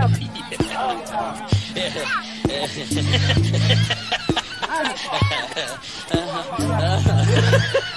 up. uh-huh. Uh-huh.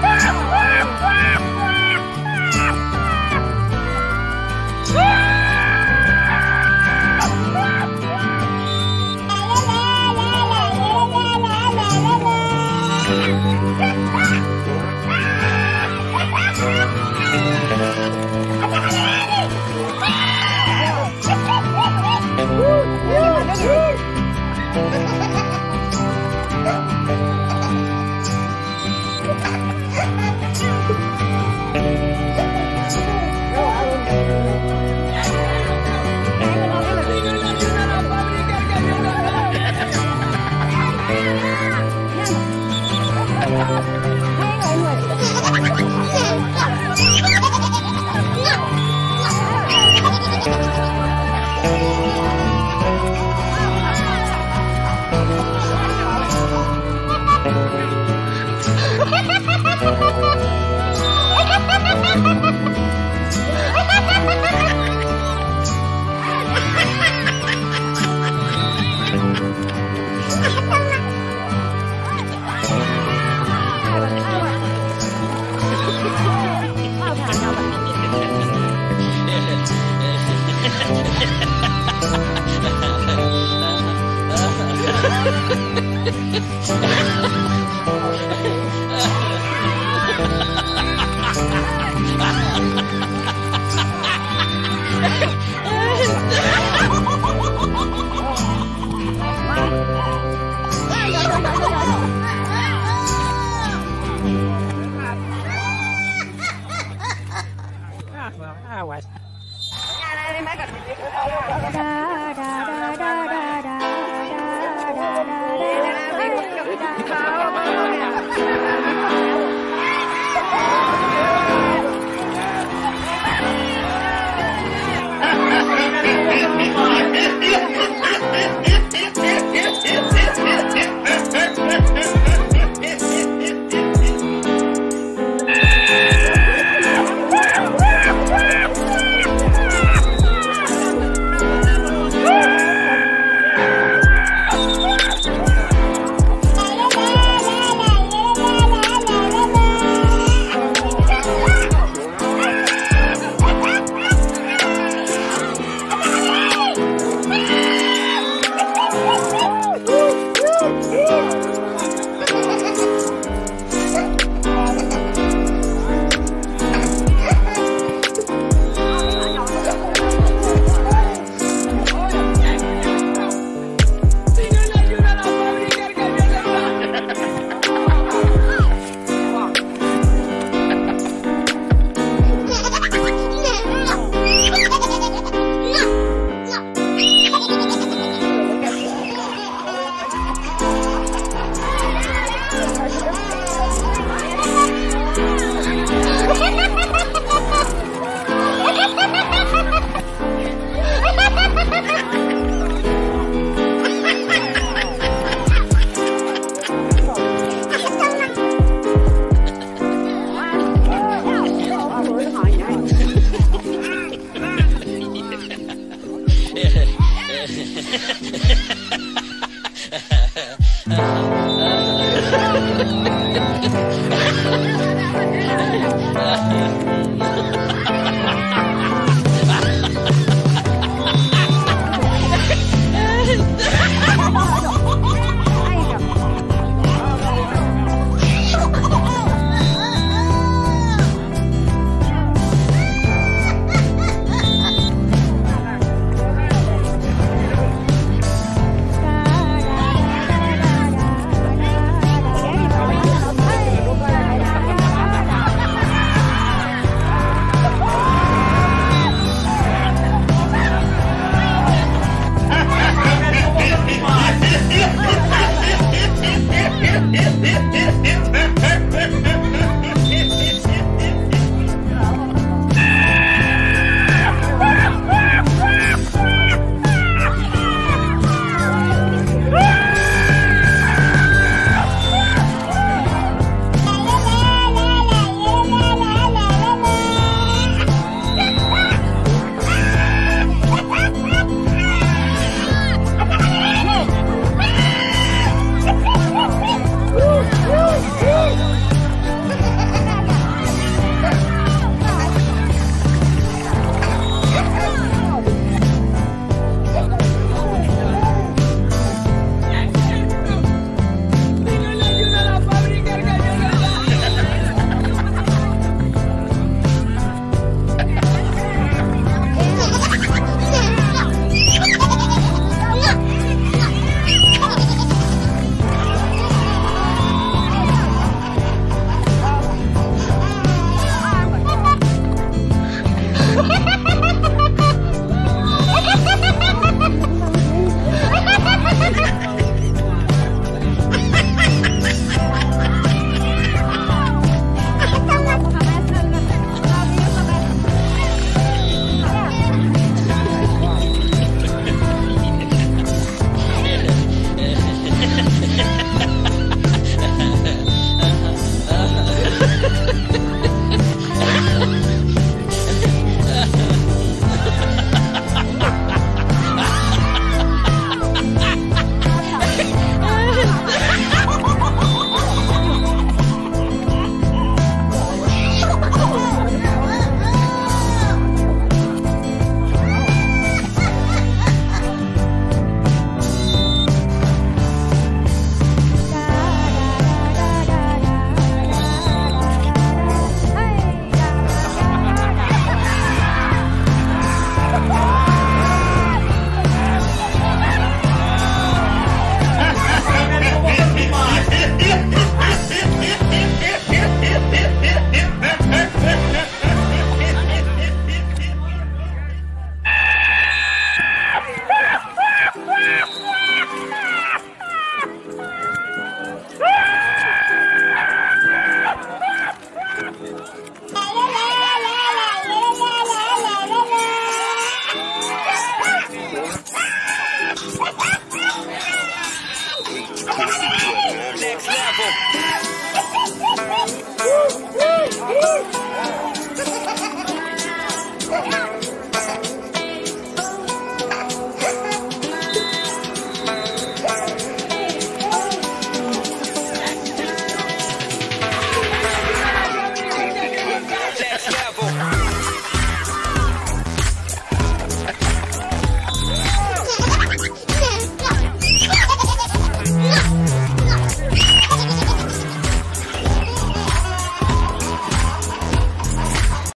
不要哭 Was. Ha ha ha ha!